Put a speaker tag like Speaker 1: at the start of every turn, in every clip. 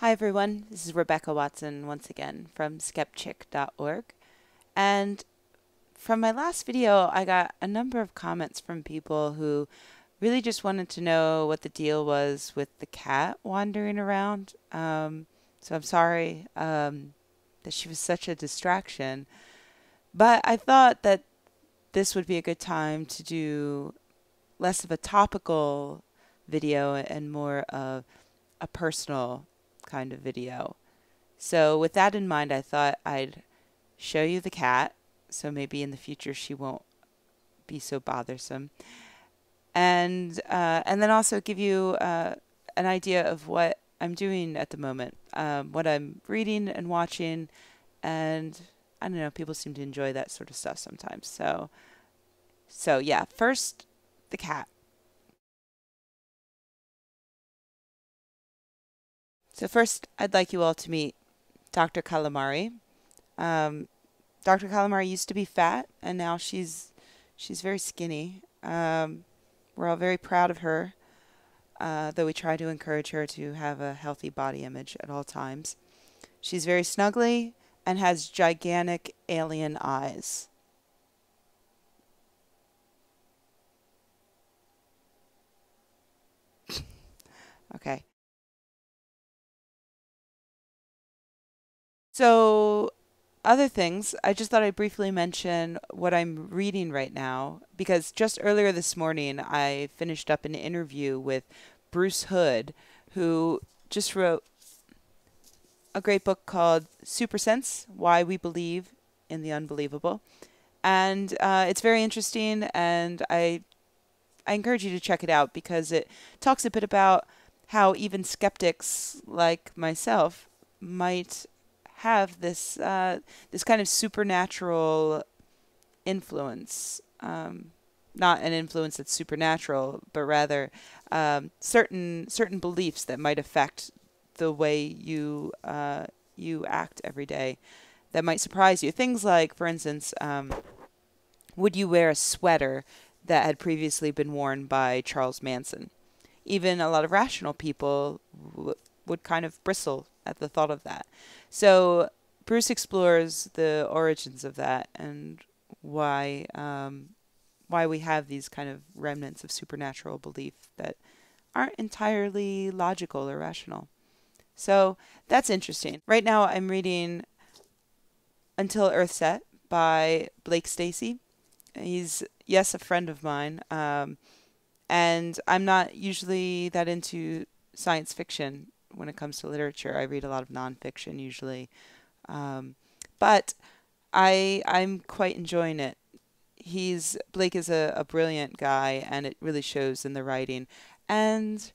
Speaker 1: Hi, everyone. This is Rebecca Watson once again from skepchick.org. And from my last video, I got a number of comments from people who really just wanted to know what the deal was with the cat wandering around. Um, so I'm sorry um, that she was such a distraction. But I thought that this would be a good time to do less of a topical video and more of a personal kind of video. So with that in mind, I thought I'd show you the cat. So maybe in the future she won't be so bothersome. And uh, and then also give you uh, an idea of what I'm doing at the moment, um, what I'm reading and watching, and I don't know. People seem to enjoy that sort of stuff sometimes. So so yeah, first the cat. So first, I'd like you all to meet Dr. Calamari. Um, Dr. Calamari used to be fat, and now she's she's very skinny. Um, we're all very proud of her, uh, though we try to encourage her to have a healthy body image at all times. She's very snuggly and has gigantic alien eyes. okay. So, other things, I just thought I'd briefly mention what I'm reading right now because just earlier this morning I finished up an interview with Bruce Hood, who just wrote a great book called Super Sense Why We Believe in the Unbelievable. And uh, it's very interesting, and I, I encourage you to check it out because it talks a bit about how even skeptics like myself might have this uh, this kind of supernatural influence. Um, not an influence that's supernatural, but rather um, certain certain beliefs that might affect the way you uh, you act every day. That might surprise you. Things like, for instance, um, would you wear a sweater that had previously been worn by Charles Manson? Even a lot of rational people would kind of bristle at the thought of that. So Bruce explores the origins of that and why um, why we have these kind of remnants of supernatural belief that aren't entirely logical or rational. So that's interesting. Right now, I'm reading Until Earth Set by Blake Stacey. He's yes a friend of mine, um, and I'm not usually that into science fiction when it comes to literature. I read a lot of nonfiction usually, um, but I I'm quite enjoying it. He's Blake is a, a brilliant guy, and it really shows in the writing. And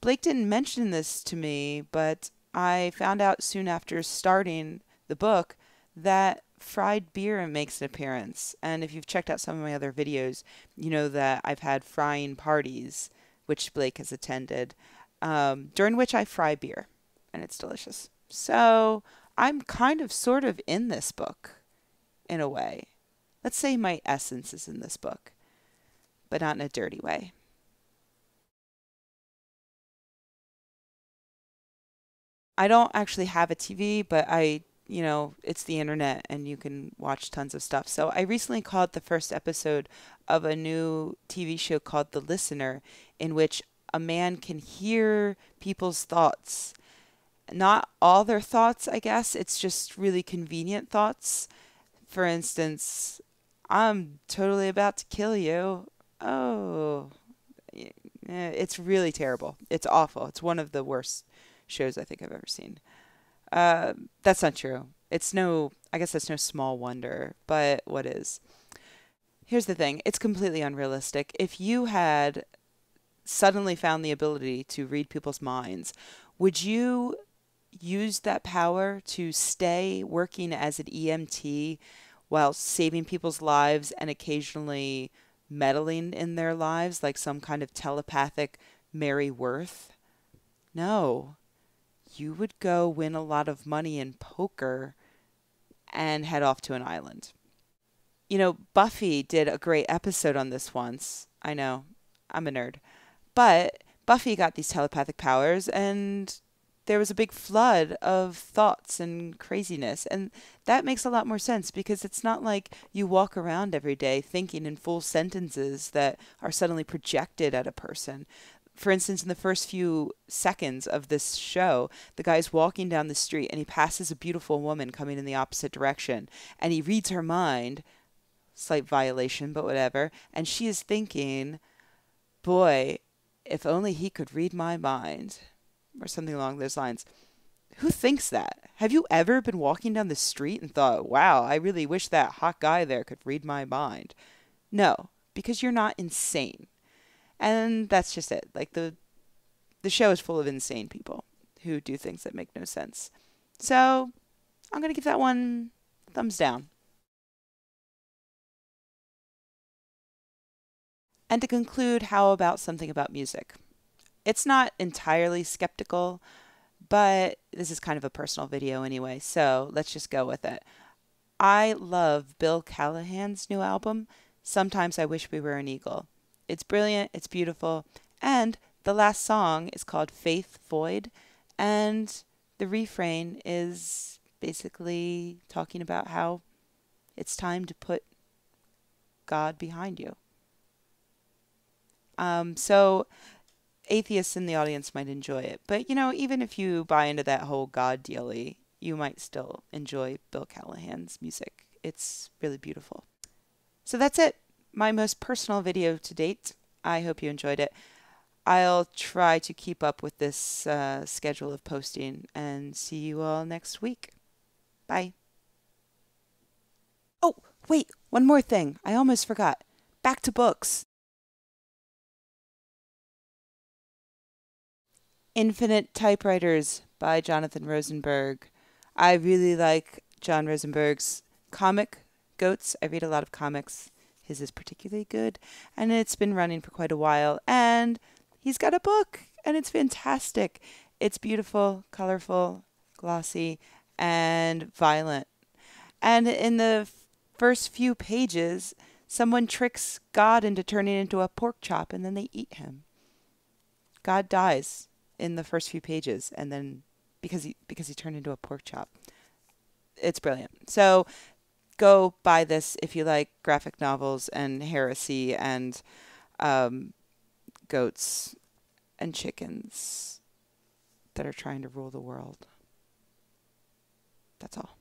Speaker 1: Blake didn't mention this to me, but I found out soon after starting the book that fried beer makes an appearance. And if you've checked out some of my other videos, you know that I've had frying parties, which Blake has attended um, during which I fry beer, and it's delicious. So I'm kind of sort of in this book in a way. Let's say my essence is in this book, but not in a dirty way. I don't actually have a TV, but I, you know, it's the internet and you can watch tons of stuff. So I recently called the first episode of a new TV show called The Listener, in which a man can hear people's thoughts. Not all their thoughts, I guess. It's just really convenient thoughts. For instance, I'm totally about to kill you. Oh, it's really terrible. It's awful. It's one of the worst shows I think I've ever seen. Uh, that's not true. It's no, I guess that's no small wonder, but what is? Here's the thing it's completely unrealistic. If you had suddenly found the ability to read people's minds, would you use that power to stay working as an EMT while saving people's lives and occasionally meddling in their lives like some kind of telepathic Mary Worth? No. You would go win a lot of money in poker and head off to an island. You know, Buffy did a great episode on this once. I know, I'm a nerd. But Buffy got these telepathic powers, and there was a big flood of thoughts and craziness. And that makes a lot more sense because it's not like you walk around every day thinking in full sentences that are suddenly projected at a person. For instance, in the first few seconds of this show, the guy's walking down the street and he passes a beautiful woman coming in the opposite direction and he reads her mind. Slight violation, but whatever. And she is thinking, boy, if only he could read my mind or something along those lines. Who thinks that? Have you ever been walking down the street and thought, wow, I really wish that hot guy there could read my mind? No, because you're not insane. And that's just it. Like the the show is full of insane people who do things that make no sense. So I'm going to give that one thumbs down. And to conclude, how about something about music? it's not entirely skeptical, but this is kind of a personal video anyway, so let's just go with it. I love Bill Callahan's new album, Sometimes I Wish We Were an Eagle. It's brilliant, it's beautiful, and the last song is called Faith Void, and the refrain is basically talking about how it's time to put God behind you. Um, so atheists in the audience might enjoy it. But, you know, even if you buy into that whole God dealy, you might still enjoy Bill Callahan's music. It's really beautiful. So that's it. My most personal video to date. I hope you enjoyed it. I'll try to keep up with this uh, schedule of posting and see you all next week. Bye. Oh, wait, one more thing. I almost forgot. Back to books. Infinite Typewriters by Jonathan Rosenberg. I really like John Rosenberg's comic Goats. I read a lot of comics. His is particularly good, and it's been running for quite a while. And he's got a book, and it's fantastic. It's beautiful, colorful, glossy, and violent. And in the first few pages, someone tricks God into turning into a pork chop, and then they eat him. God dies in the first few pages, and then because he because he turned into a pork chop. It's brilliant. So go buy this if you like graphic novels and heresy and um, goats and chickens that are trying to rule the world. That's all.